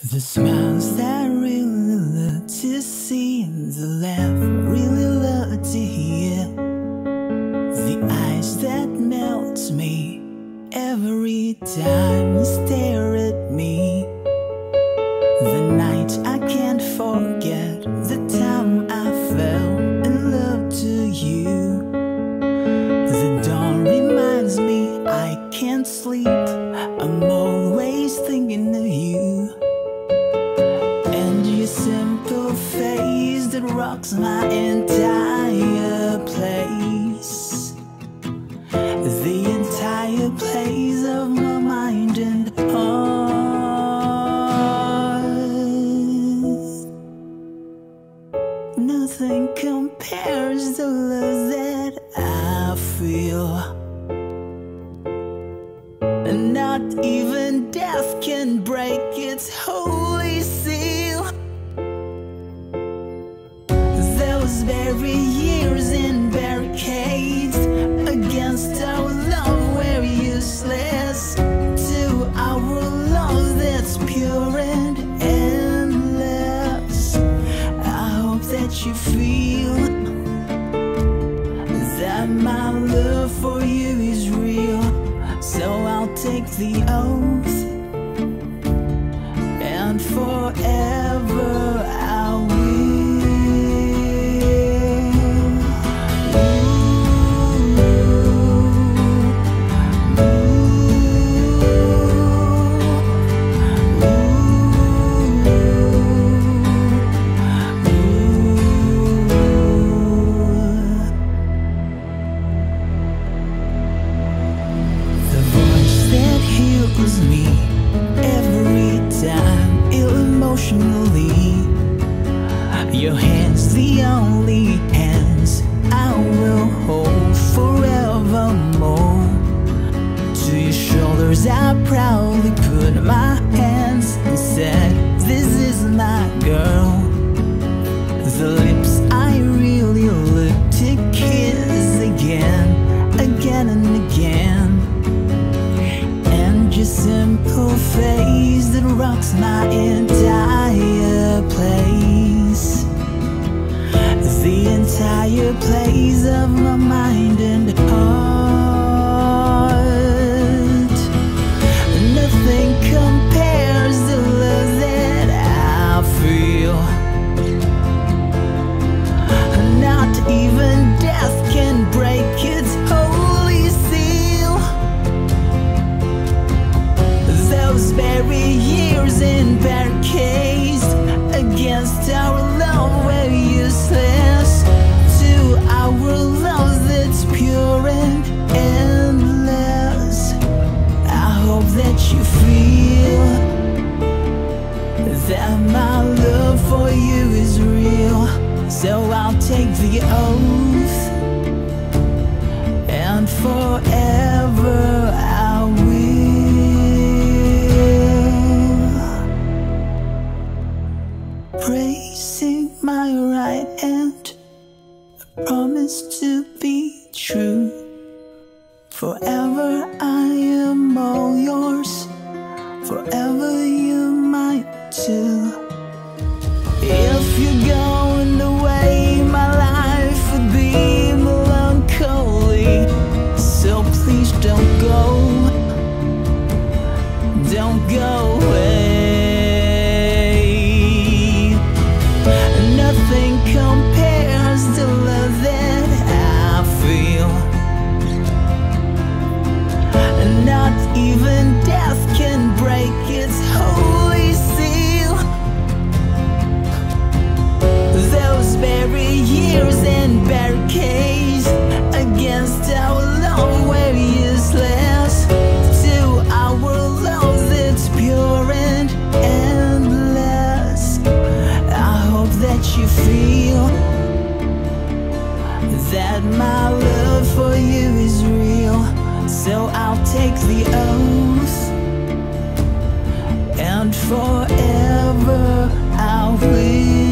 The smiles that really love to see, in the laugh entire place. The entire place of my mind and heart. Nothing compares the love that I feel. And not even death can break its holy Very years in barricades against our love were useless to our love that's pure and endless. I hope that you feel that my love for you is real. So I'll take the oath and forever emotionally. Your hands, the only hands I will hold forevermore. To your shoulders, I proudly put my hands and said, This is my girl. The lips I really look to kiss again, again and again. And your simple face that rocks my entire entire place of my mind and heart. Nothing compares that my love for you is real. So I'll take the oath, and forever I will. Praising my right hand, I promise to be true. Forever I am all yours, forever you mine. If you're going away, my life would be melancholy. So please don't go, don't go that my love for you is real. So I'll take the oath and forever I will.